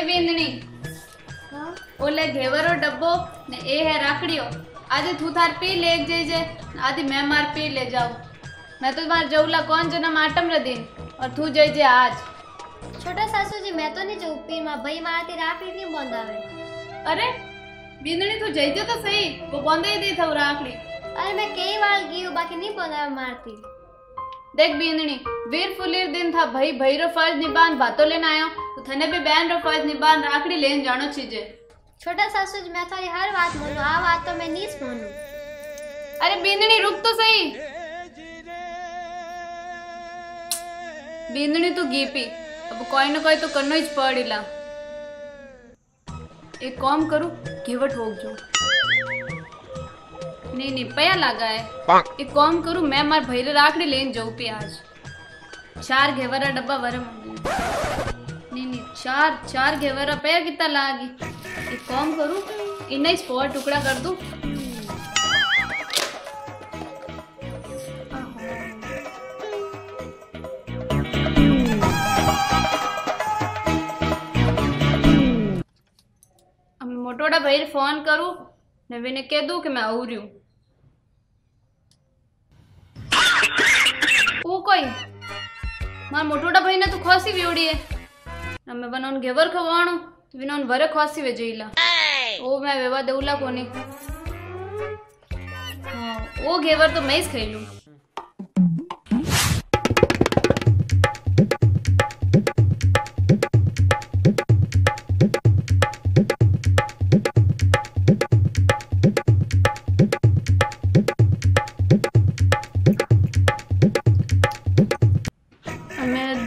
એ વિંદણી. ઓલે ઘેવરો ડબ્બો ને એ હે રાખડીઓ. આજે તું થાર પી લે જઈજે આજે મેં માર પી લે જાઉં. મેં તો માર જવલા કોણ જન્મ આટમ રદીન. ઓર તું જઈજે આજ. છોટા સાસુજી મેં તો નહીં જવું પીરમાં ભાઈ મારાથી રાખડી નહીં બંધાવે? અરે બિંદણી તું જઈજો તો સહી. કો બંધાઈ દે થવું રાખડી. અરે મેં કઈ વાર ગયું બાકી નહીં બંધાવે મારથી દેખ બિંદણી વીર ફુલીર દિન થા ભાઈ ભૈરો ફર્જ નિબાન ભાતો લેને આયો. तो थने भी बहन रो फ़र्ज़ निभान राखड़ी लेन जानो चीजे। छोटा सासू जी मैं थारी हर बात मानू आ बात तो मैं नहीं मानू अरे बींदणी रुक तो सही। बींदणी तू गीपी अब कोई ना कोई तो करनो ही पड़ीला। एक काम करू घेवट हो जो नहीं नहीं पया लगा है। एक काम करू मैं मार भैरे राखड़ी लेन जाऊ पे आज। चार घेवरा डब्बा वर नहीं नहीं चार चार घेवरा पया कितना लागी एक काम करू इन्हें ही स्पॉट टुकड़ा कर दूं અમે મોટોડા ભાઈ ફોન કરું ને વિને કહી દઉં કે મેં આવું રહ્યું ઓ કોઈ મારા મોટોડા ભાઈને તો ખોસી વેવડીએ ನಮ್ಮವ್ವನವ್ನ ಗೆವರ್ ಖವಾಣು ವಿನವ್ನ ವರಕ್ ಹಾಸಿವೆ ಜೈಲ ಓ ಮೇ ವ್ಯವ ದೇವುಲ ಕೋನಿ वो घेवर तो मैं ही खेल लू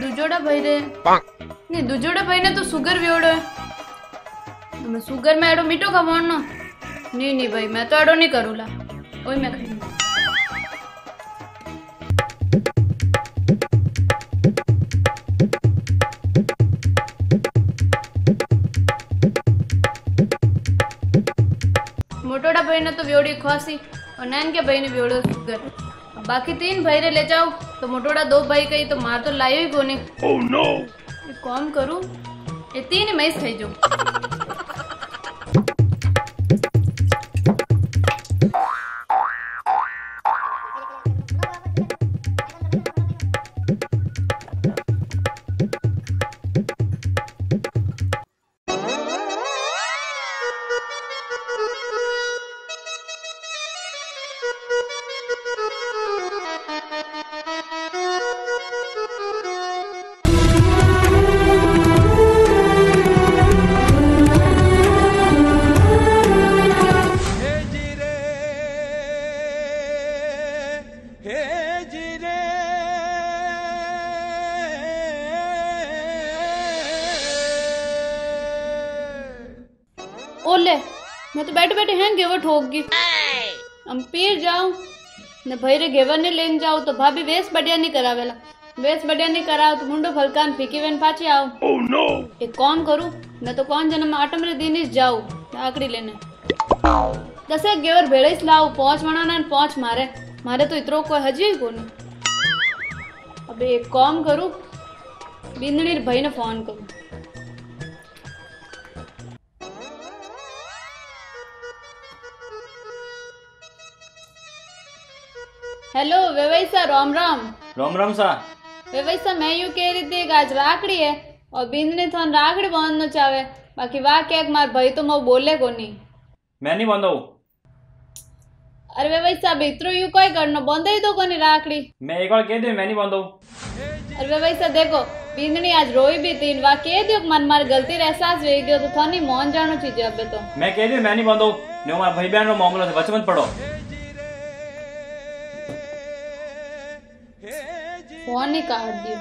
दूजोड़ा भाई रे અમે દુજોડા ભાઈ રે નહીં દુજોડા ભાઈને તો સુગર વ્યોડો અમે સુગર માં એડો મીઠો ખાવાનો નહીં નહીં ભાઈ મેં તો એડો નહીં કરું લા ઓય મેં ખાઈ मोटोड़ा भाई ने तो व्योड़ी खोसी और नैन के भाई ने व्योड़ो सुगर बाकी तीन भाई रे ले जाओ तो मोटोड़ा दो भाई कही तो मार तो लायो ही कोनी Oh no! एक काम करूँ? ये तीन मैं खाई जो। ओले मैं तो बैठे बैठे हैं घेवर ठोक गई हम पीर जाऊँ ने भाई रे घेवर ने लेन जाओ तो भाभी वेस बढ़िया नहीं करावेला। वेस बढ़िया नहीं कराओ तो मुंडो फलकान फीकी वेन पाछी आओ। Oh no! एक कौन करूँ मैं तो कौन जन्म आटम रे दिन ही जाऊँ आकड़ी लेने। दसे गेवर भेड़े ही लाऊ पहुँच वणाना ने पहुँच मारे। मारे तो इतरो कोई हजी ही कोनी। अबे एक काम करूँ बिंदनी भाई ने फ़ोन करूँ। हेलो वेवैसा राम राम राम राम सा व्यवस्था मैं यूँ कह रही थी कि आज राखड़ी है और बिंदनी थोन राखड़ी बांधना चाहे बाकी वाह क्या मार भाई तो मैं बोले को नहीं मैं नहीं बांधो अरे व्यवस्था भीतरो यू कोई करनो बंदे ही तो कोनी राखड़ी मैं एक बार कह दे मैं नहीं बांधो अरे व्यवस्था देखो बिंदनी आज रोई भी थी वाह कह दियो कि मन मार गलती रे एहसास वे गयो तो थानी मोहन जानो चीज़ अबे तो मैं कह दे मैं नहीं बांधो ने हमारा फोन ही काट दियो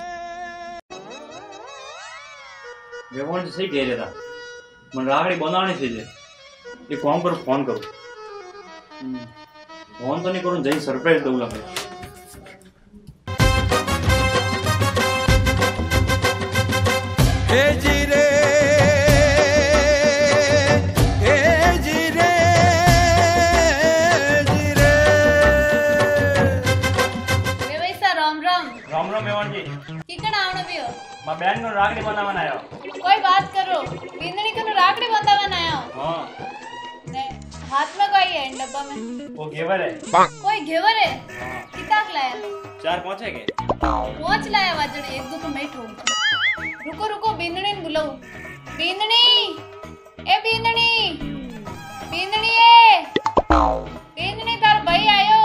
व्यवहार सही कह रहा मन रागड़ी बनाने से जे ये कौन पर फोन करो फोन तो नहीं करूँ जय सरप्राइज दूँ लगे Hey, Jire. बहन નો રાખડી બંધાવવાના આવ્યો कोई बात करो बिंदनी को રાખડી બંધાવવાના આવ્યો हाँ। ને હાથ में कोई है डब्बा में? वो घेवर है। कोई घेवर है? हाँ। कितना लाया चार पाँच है के पाँच लाया वाजड़े एक दो तो मैं ठोक रुको रुको बिंदनी ने बुलाओ बिंदनी! ए बिंदनी! बिंदनी ए! बिंदनी तार भाई आयो।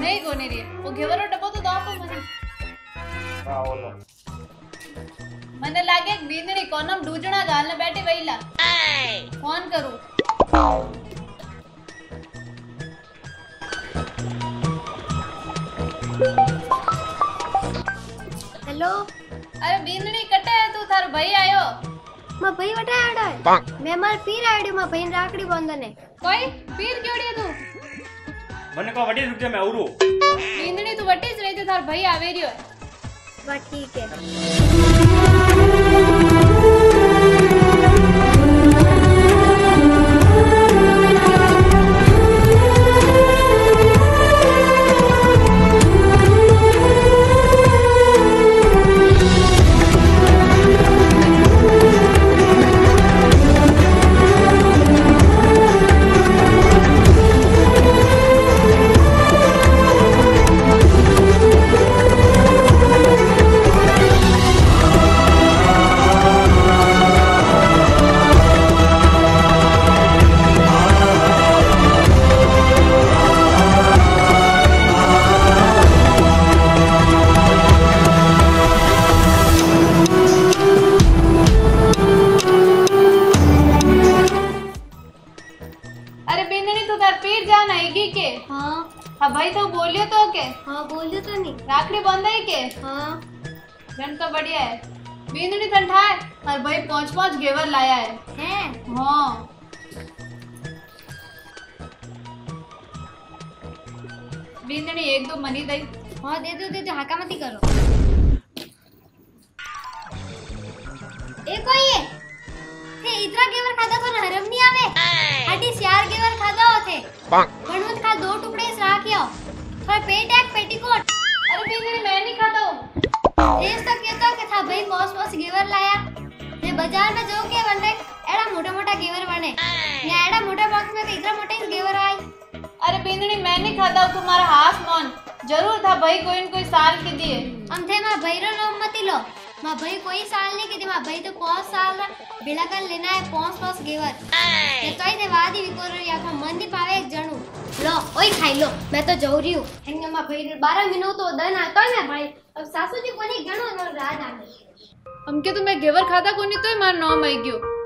नहीं कोनी रे वो घेवर डब्बा तो दो आपको मने हाँ बोलो મને લાગે કે બીંદણી કોનમ ડૂજણા ગાલને બેઠી વઈલા ફોન કરું હેલો અરે બીંદણી કટે તું તારો ભાઈ આયો માં ભાઈ વટા આડો મેં માર પીર આડ્યો માં ભાઈ રાખડી બંધને કોઈ પીર કેવડી તું મને કહો વડી રૂપિયા મેં અવરું બીંદણી તું વટી જ રહી તે તારો ભાઈ આવી રહ્યો ठीक है। तो तार पीर जान आएगी के हाँ? अब भाई तो बोलियो तो के हाँ बोलियो तो नहीं। राखड़ी बंद है के हाँ। जन तो बढ़िया है। बिंदुनी है? और भाई पाँच पाँच गेवर लाया है। हैं? हाँ। बिंदुनी एक दो मनी दे। हाँ दे दो दे दो हाका मती करो। बनवत का दो टुकड़े इस राह किया थोड़ा पेट एक पेटीकोट अरे भी मैं नहीं खाता हूँ। देश तक ये तक था भाई मौस मौस गेवर लाया। ने बाज़ार में जो के बने एड़ा मोटा मोटा गेवर बने। ने एड़ा मोटा बॉक्स में तो इतना मोटा गेवर आई। अरे बिंदनी मैं नहीं खाता हूँ तुम्हारा हाथ मौन। ज़रूर था भाई कोई न कोई साल के दिए हम थे माँ भैरो लो मती लो। माँ भाई कोई साल नहीं की थी माँ भाई तो पाँच साल रा बेड़ा कर लेना है पाँच पाँच गेवर ने तो ही वादी विकोर या को मन नहीं पावे एक जणू लो ओए खाई लो मैं तो जऊ रही हूँ हेंगे माँ भाई 12 मिनट तो दन आता है भाई अब सासू जी कोनी गणो राज आ गई हम के तुम्हें घेवर खाता कोनी तो मार नॉम आई गयो